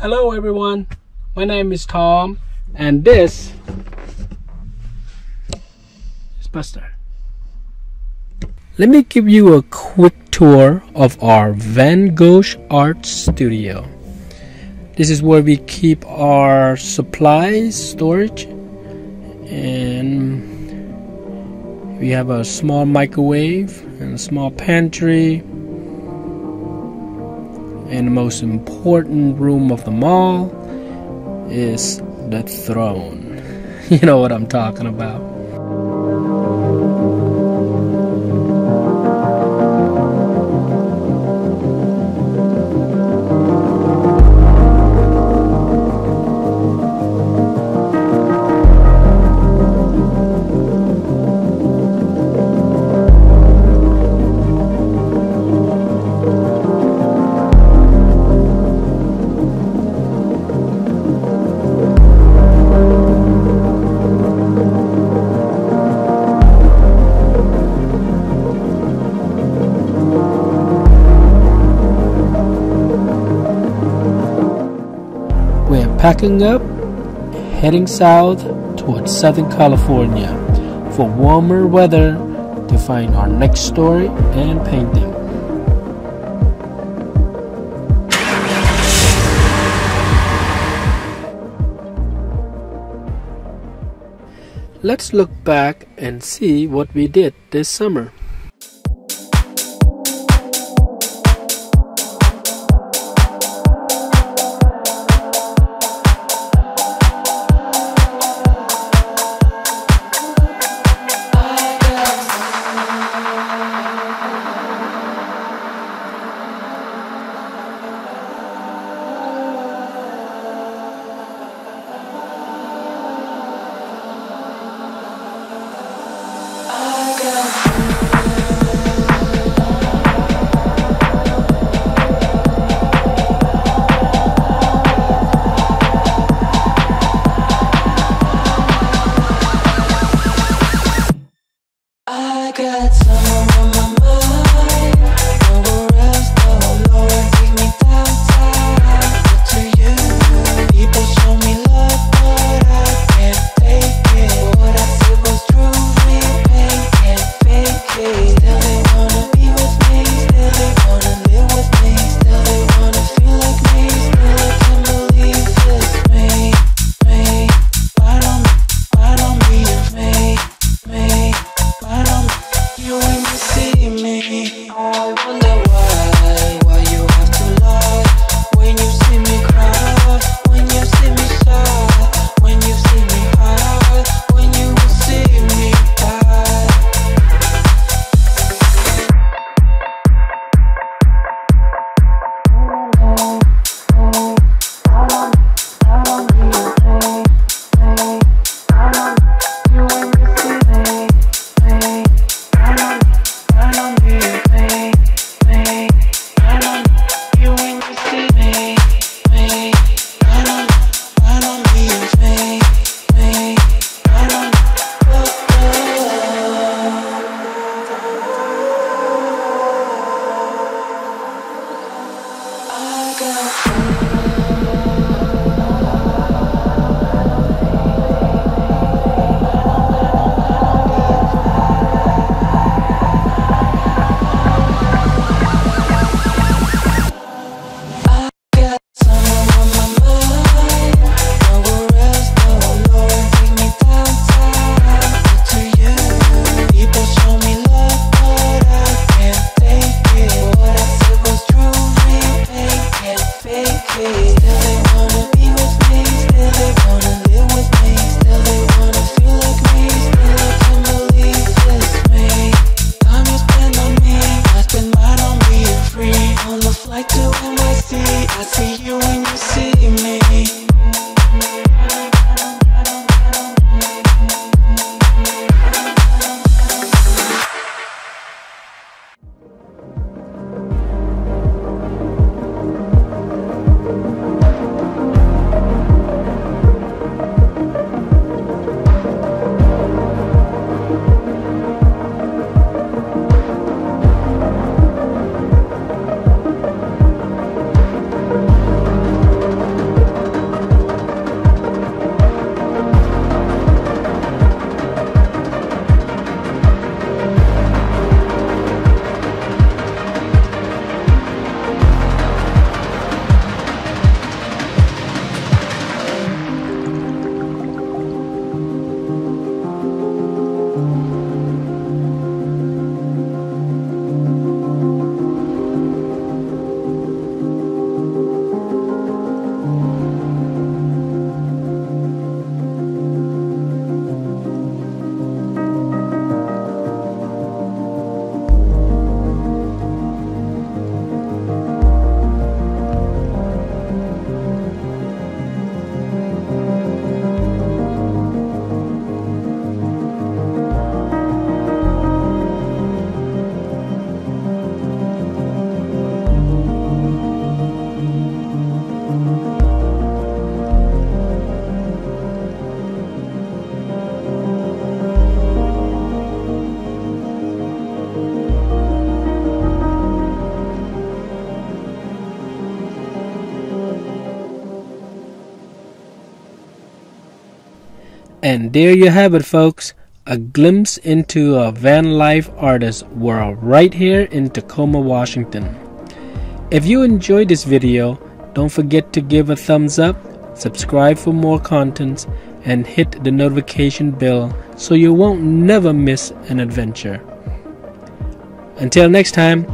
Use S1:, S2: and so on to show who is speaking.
S1: Hello everyone, my name is Tom and this is Buster. Let me give you a quick tour of our Van Gogh Art Studio. This is where we keep our supplies, storage, and we have a small microwave and a small pantry and the most important room of them all is the throne. You know what I'm talking about. Packing up, heading south towards Southern California for warmer weather to find our next story and painting. Let's look back and see what we did this summer. got some. go.
S2: And there you have it, folks. A glimpse into a van life artist world right here in Tacoma, Washington. If you enjoyed this video, don't forget to give a thumbs up, subscribe for more contents, and hit the notification bell so you won't never miss an adventure. Until next time,